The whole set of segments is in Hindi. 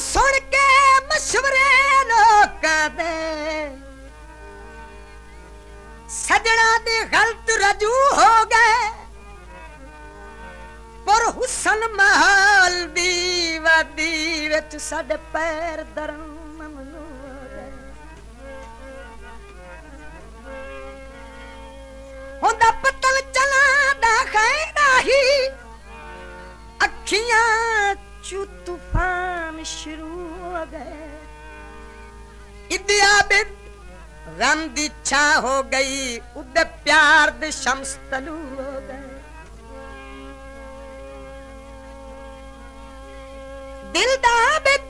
ਸੁਣ ਸੁਣ ਕੇ ਮਸ਼ਵਰੇ ਲੋਕਾਂ ਦੇ। ਸਜਣਾ ਦੇ ਗਲਤ ਰਜੂ ਹੋ ਗਏ। ਪਰ ਹੁਸਨ ਮਹਾਲ ਦੀ ਵਾਦੀ ਵਿੱਚ ਸਾਡੇ ਪੈਰ ਦਰਨ शुरू हो गए। बिन रम दीक्षा हो गई, उद प्यार शम्स हो गए। दिल दाबिद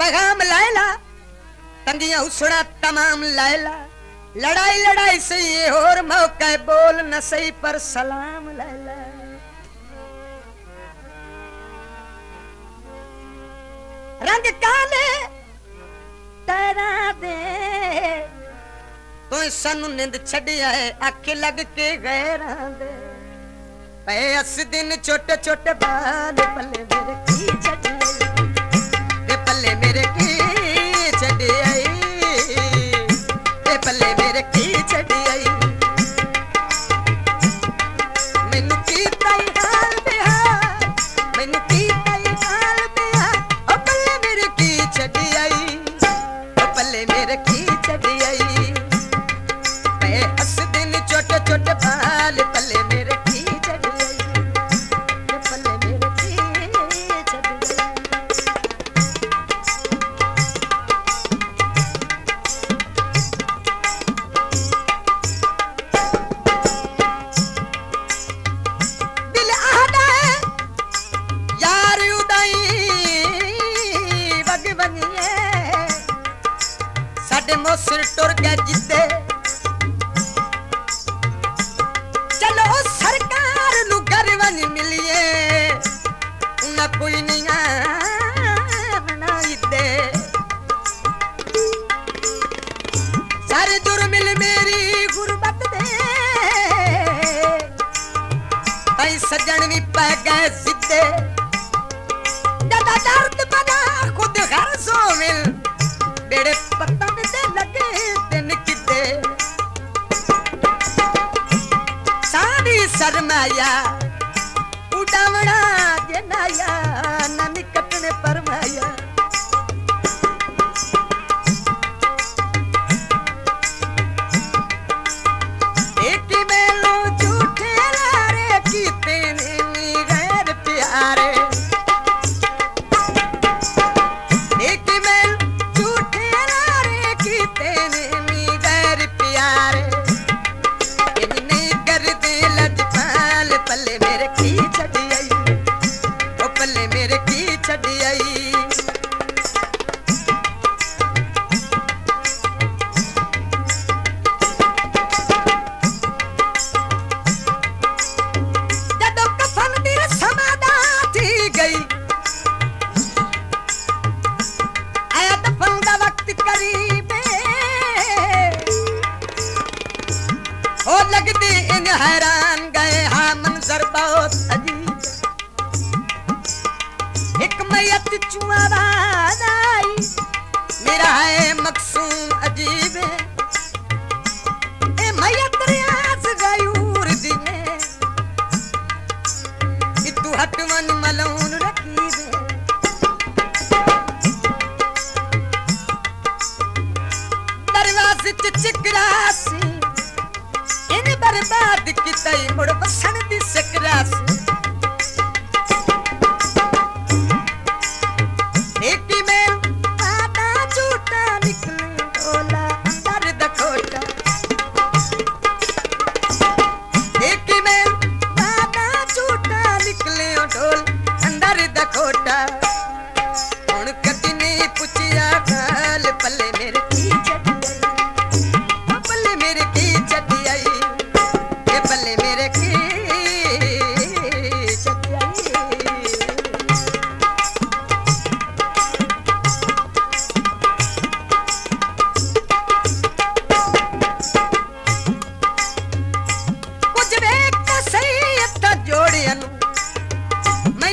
पगाम लायला तंगियाँ उसड़ा तमाम लायला लड़ाई लड़ाई से ये और मौका बोल न सही पर सलाम लायला ਰੰਗ ਕਾਲੇ ਤੇਰਾ ਦੇ। ਤੂੰ ਸਾਨੂੰ ਨਿੰਦ ਛੱਡਿਆ ਅੱਖ ਲੱਗ ਕੇ ਗੈਰਾਂ ਦੇ। ਪੈ ਅਸ ਦਿਨ ਛੋਟੇ ਛੋਟੇ ਬਾਲ, ਪੱਲੇ ਮੇਰੇ ਕੀ ਛੱਡੇ ਤੇ ਪੱਲੇ ਮੇਰੇ चढ़ियाई। मैं हस दिन छोटे छोटे बाल ਸਾਡੇ ਮੋਸਰ ਟੁਰ ਗਿਆ ਜਿੱਦੇ ਚਲੋ ਸਰਕਾਰ ਨੂੰ ਗਰਵਨ ਮਿਲਿਏ। ਉਹਨਾਂ ਕੋਈ ਨਹੀਂ ਬਣਾਈ ਦੇ ਸਾਰੇ ਦੁਰ ਮਿਲ ਮੇਰੀ ਗੁਰਬਤ ਦੇ। ਤਾਈ ਸੱਜਣ ਵੀ ਪੈ ਗਏ ਸਿੱਧੇ। ਜਦਾ ਦਰਦ ਬਣਾ ਖੁਦ ਘਰ ਸੋ ਮਿਲ ਬੇੜੇ ਪੱਤਨ शर्माया उड़ावना जनाया लगते इन हैरान गए हाँ मंजर बहुत चुआ बादाई मेरा है मकसूम अजीब रखी दे। चिकरासी। इन बर्बाद की तई मुड़ बसन दी सकरासी।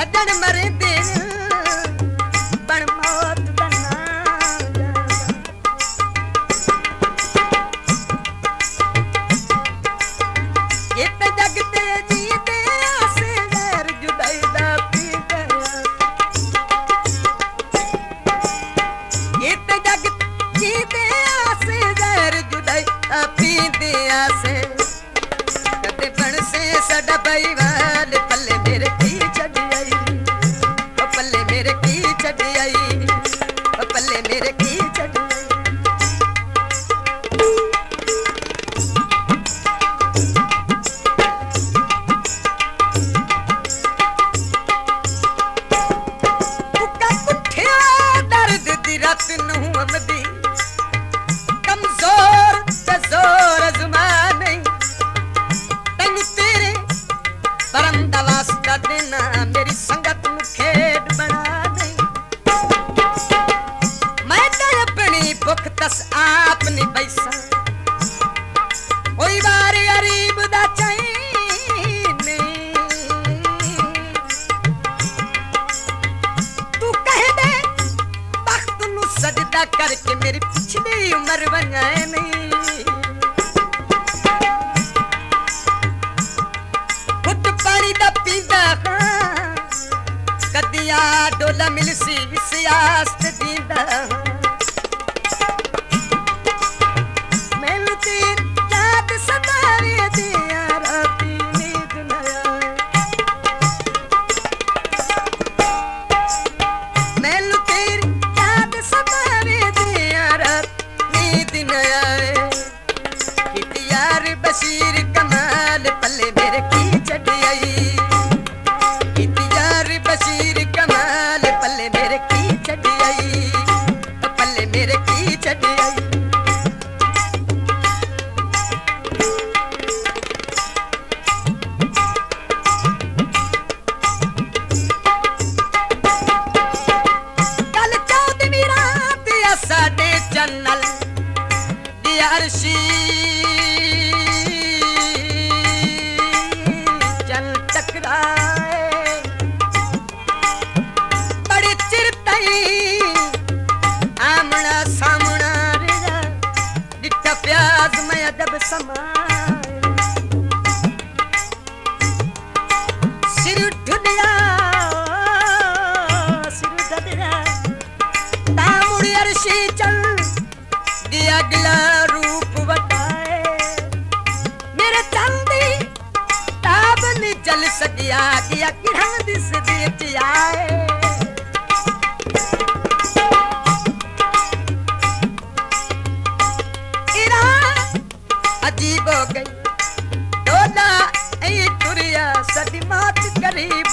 ಸದ್ದಣ ಮರೆತೇನು கட்டியை आपने पैसा। कोई बार गरीब तू कह दे, वक्त सजदा करके मेरी पिछली उम्र बनाए नहीं। हाँ, कदिया डोला मिलसी सियासत दींदा हाँ। तेरी याद सतावे तेरी अर्शी चल टकराए। बड़ी चिरतई आमना सामना रिजा डिट्टा प्याज में अदब समाए। सिर दिस देख आए अजीब हो गई। डोला सदी मात करीब।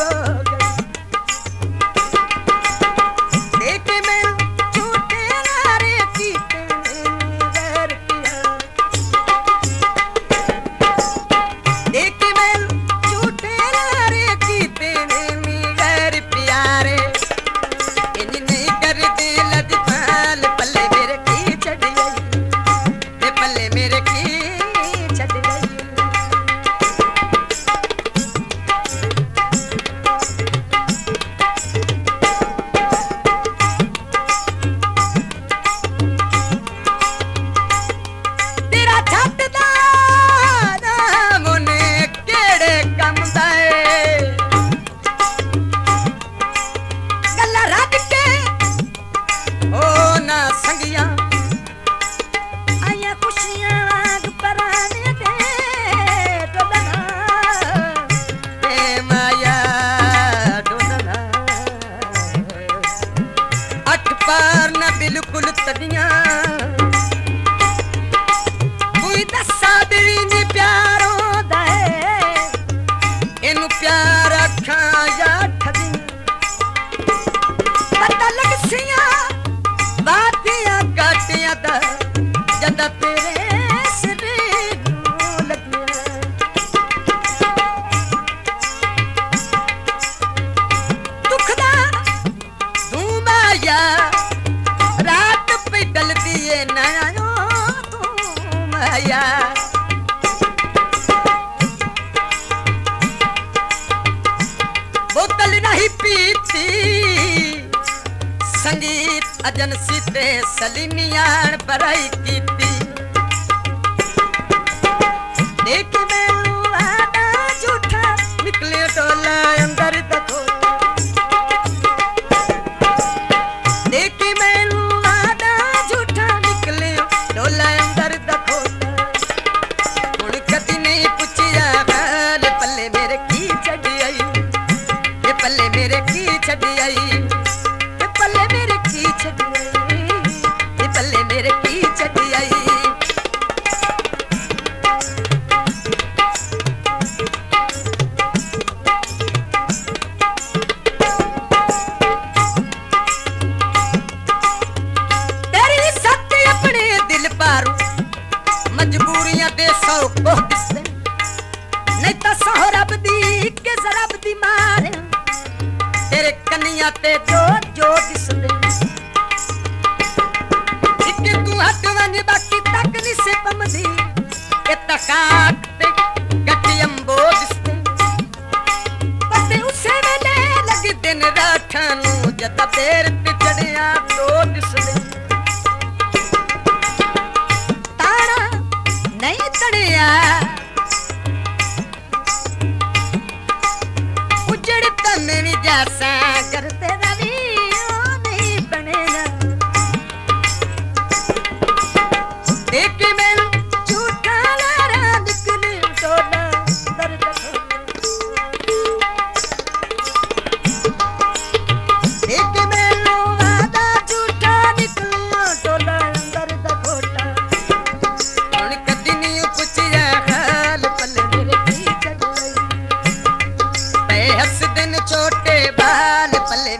माया। बोतल नहीं पीती, संगीत अजन सीते सलीमियान बराई कीती देख में झूठा निकले डोला अंदर दखो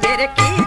मेरे की